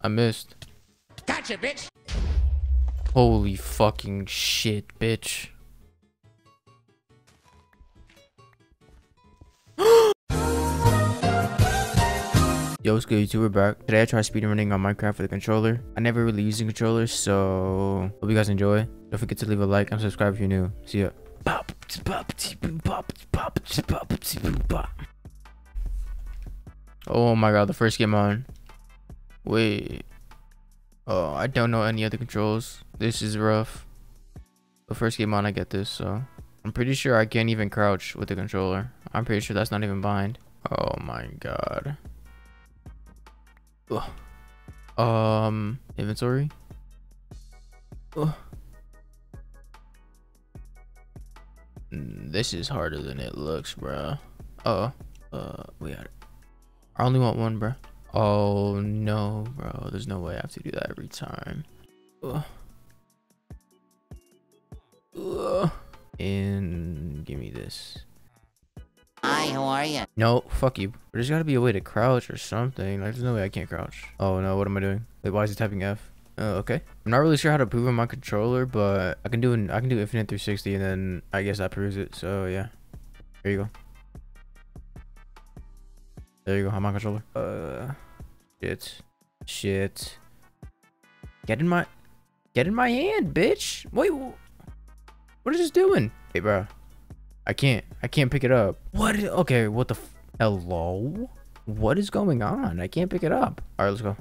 I missed. Gotcha, bitch. Holy fucking shit, bitch. Yo, what's good, YouTube? We're back. Today I tried speedrunning on Minecraft with a controller. I never really used a controller, so hope you guys enjoy. Don't forget to leave a like and subscribe if you're new. See ya. Oh my god, the first game on. Wait. Oh, I don't know any other controls. This is rough. The first game on, I get this, so. I'm pretty sure I can't even crouch with the controller. I'm pretty sure that's not even bind. Oh my god. Ugh. Um, inventory. Ugh. This is harder than it looks, bruh. Oh, uh, we got it. I only want one, bruh. Oh no, bro. There's no way I have to do that every time. Ugh. Ugh. And give me this. Hi, how are you? No, fuck you. There's gotta be a way to crouch or something. Like, there's no way I can't crouch. Oh no, what am I doing? Wait, why is he typing F? Oh, okay. I'm not really sure how to prove on my controller, but I can do an I can do infinite 360, and then I guess that proves it. So yeah, there you go. There you go. I'm on controller. Uh, shit, shit. Get in my, get in my hand, bitch. Wait, wh- what is this doing? Hey, bro. I can't. I can't pick it up. What? Okay. What the? F Hello? What is going on? I can't pick it up. All right, let's go.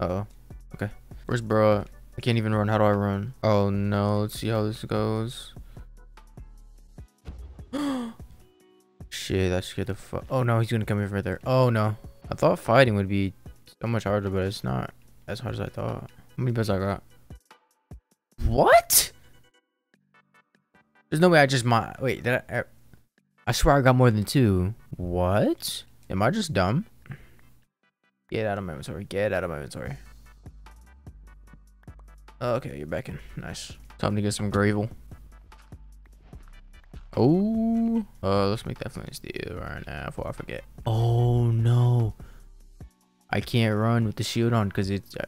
Uh oh. Okay. Where's bro? I can't even run. How do I run? Oh no. Let's see how this goes. Shit, that scared the fuck. Oh no, he's gonna come here right there. Oh no. I thought fighting would be so much harder, but it's not as hard as I thought. How many beds I got? What? There's no way I just my wait. Did I? Er, I swear I got more than two. What? Am I just dumb? Get out of my inventory. Get out of my inventory. Oh, okay, you're back in. Nice. Time to get some gravel. Oh, uh, let's make that flint steel right now before I forget. Oh no, I can't run with the shield on because it's uh,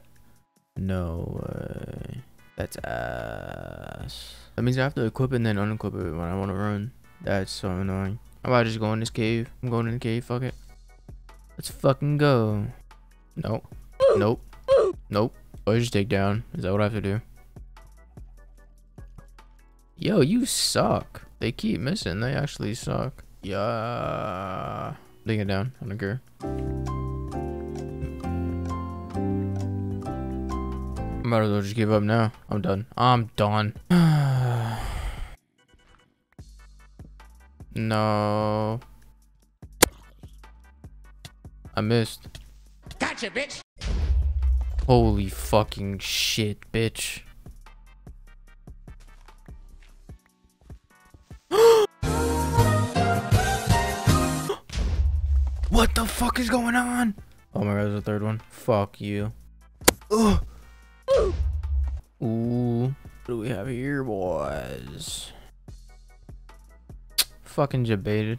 no way. That's ass. That means I have to equip it and then unequip it when I want to run. That's so annoying. How about I just go in this cave? I'm going in the cave. Fuck it. Let's fucking go. Nope. Nope. Nope. Oh, just take down. Is that what I have to do? Yo, you suck. They keep missing. They actually suck. Yeah. Take it down. I don't care. Might as well just give up now. I'm done. I'm done. no. I missed. Gotcha, bitch. Holy fucking shit, bitch. What the fuck is going on? Oh my god, there's a third one. Fuck you. Ugh. Ooh. What do we have here, boys? Fucking debated.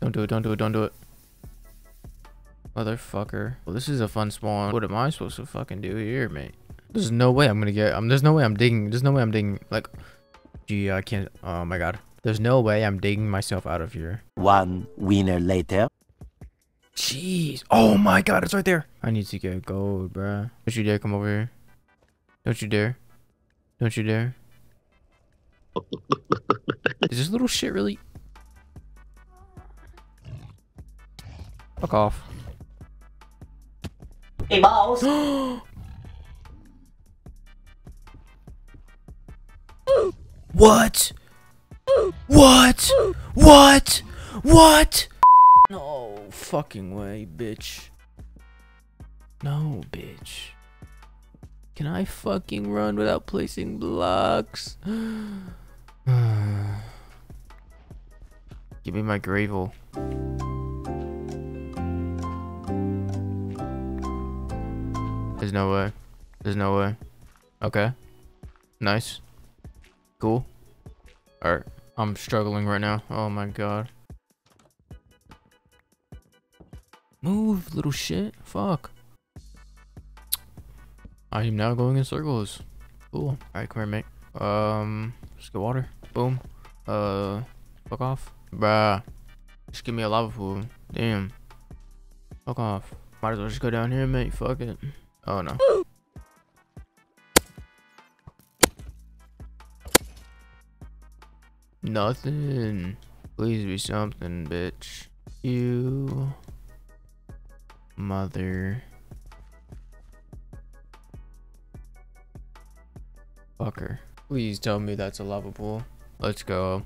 Don't do it, don't do it, don't do it. Motherfucker. Well, this is a fun spawn. What am I supposed to fucking do here, mate? There's no way I'm gonna get, um, there's no way I'm digging, there's no way I'm digging, like, gee, I can't, oh my god. There's no way I'm digging myself out of here. One winner later. Jeez. Oh my god, it's right there. I need to get gold, bruh. Don't you dare come over here. Don't you dare. Don't you dare. Is this little shit really? Fuck off. Hey, balls. What? What? What? What? No fucking way, bitch. No, bitch. Can I fucking run without placing blocks? Give me my gravel. There's no way. There's no way. Okay. Nice. Cool. Alright. I'm struggling right now. Oh my god. Move, little shit. Fuck. I am now going in circles. Cool. Alright, come here, mate. Um, let's get water. Boom. Uh, fuck off. Bruh. Just give me a lava pool. Damn. Fuck off. Might as well just go down here, mate. Fuck it. Oh, no. Nothing. Please be something, bitch. You mother fucker. Please tell me that's a lava pool. Let's go.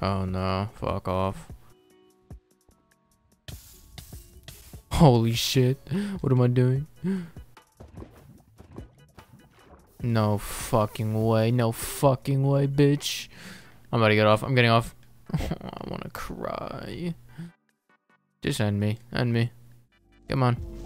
Oh no, fuck off. Holy shit. What am I doing? No fucking way. No fucking way, bitch. I'm about to get off. I'm getting off. I want to cry. Just end me. End me. Come on.